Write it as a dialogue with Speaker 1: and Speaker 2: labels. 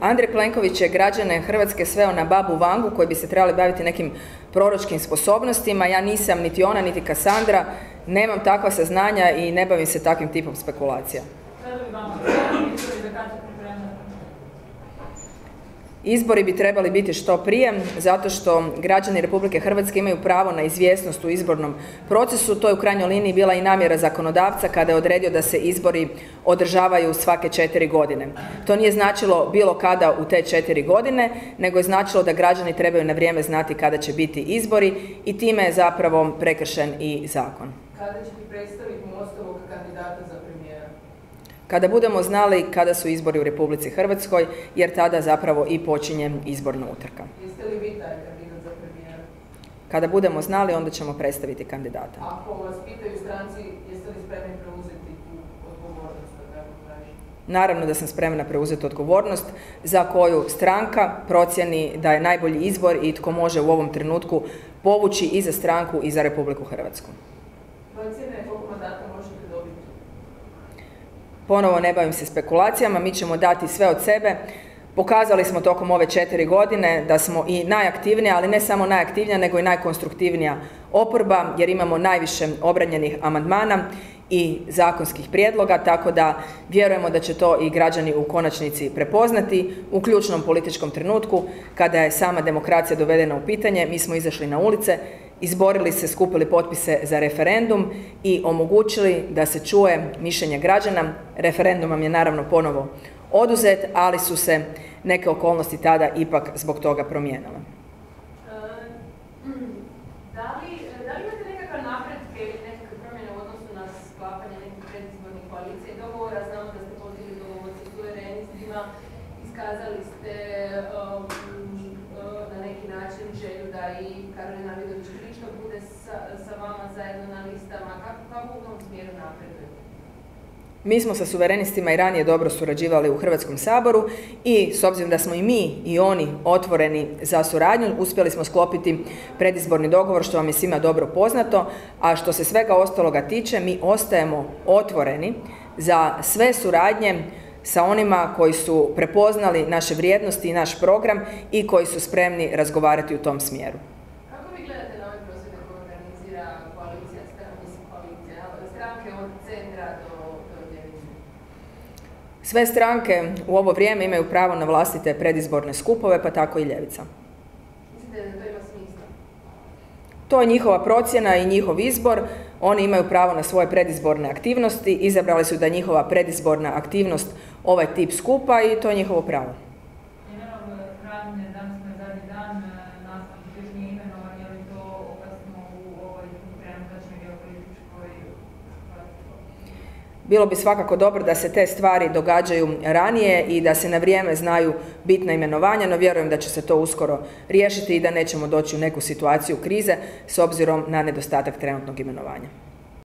Speaker 1: Andrej Plenković je građane Hrvatske sveo na babu Vangu koji bi se trebali baviti nekim proročkim sposobnostima. Ja nisam niti ona, niti Kasandra, nemam takva saznanja i ne bavim se takvim tipom spekulacija. Izbori bi trebali biti što prije, zato što građani Republike Hrvatske imaju pravo na izvjesnost u izbornom procesu. To je u krajnjoj liniji bila i namjera zakonodavca kada je odredio da se izbori održavaju svake četiri godine. To nije značilo bilo kada u te četiri godine, nego je značilo da građani trebaju na vrijeme znati kada će biti izbori i time je zapravo prekršen i zakon.
Speaker 2: Kada ćete predstaviti Mostovog kandidata za premijera?
Speaker 1: Kada budemo znali kada su izbori u Republici Hrvatskoj, jer tada zapravo i počinje izborna utrka.
Speaker 2: Jeste li vi taj kandidat za premijera?
Speaker 1: Kada budemo znali, onda ćemo predstaviti kandidata.
Speaker 2: Ako vas pitaju stranci, jeste li spremni preuzeti tu odgovornost?
Speaker 1: Naravno da sam spremna preuzeti odgovornost za koju stranka procjeni da je najbolji izbor i tko može u ovom trenutku povući i za stranku i za Republiku Hrvatsku.
Speaker 2: Procjene
Speaker 1: Ponovo ne bavim se spekulacijama, mi ćemo dati sve od sebe. Pokazali smo tokom ove četiri godine da smo i najaktivnija, ali ne samo najaktivnija, nego i najkonstruktivnija oporba, jer imamo najviše obranjenih amandmana i zakonskih prijedloga, tako da vjerujemo da će to i građani u konačnici prepoznati. U ključnom političkom trenutku, kada je sama demokracija dovedena u pitanje, mi smo izašli na ulice, izborili se, skupili potpise za referendum i omogućili da se čuje mišljenje građana. Referendum vam je naravno ponovo oduzet, ali su se neke okolnosti tada ipak zbog toga promijenile.
Speaker 3: Da li, sa, vama zajedno na listama. Kako, kako u tom smjeru?
Speaker 1: Mi smo sa suverenistima i ranije dobro surađivali u Hrvatskom saboru i s obzirom da smo i mi i oni otvoreni za suradnju, uspjeli smo sklopiti predizborni dogovor što vam je svima dobro poznato, a što se svega ostaloga tiče, mi ostajemo otvoreni za sve suradnje sa onima koji su prepoznali naše vrijednosti i naš program i koji su spremni razgovarati u tom smjeru.
Speaker 3: Od centra do, do ljevice?
Speaker 1: Sve stranke u ovo vrijeme imaju pravo na vlastite predizborne skupove, pa tako i ljevica.
Speaker 3: Mislite da to ima smisla?
Speaker 1: To je njihova procjena i njihov izbor. Oni imaju pravo na svoje predizborne aktivnosti. Izabrali su da je njihova predizborna aktivnost ovaj tip skupa i to je njihovo pravo. Bilo bi svakako dobro da se te stvari događaju ranije i da se na vrijeme znaju bitna imenovanja, no vjerujem da će se to uskoro riješiti i da nećemo doći u neku situaciju krize s obzirom na nedostatak trenutnog imenovanja.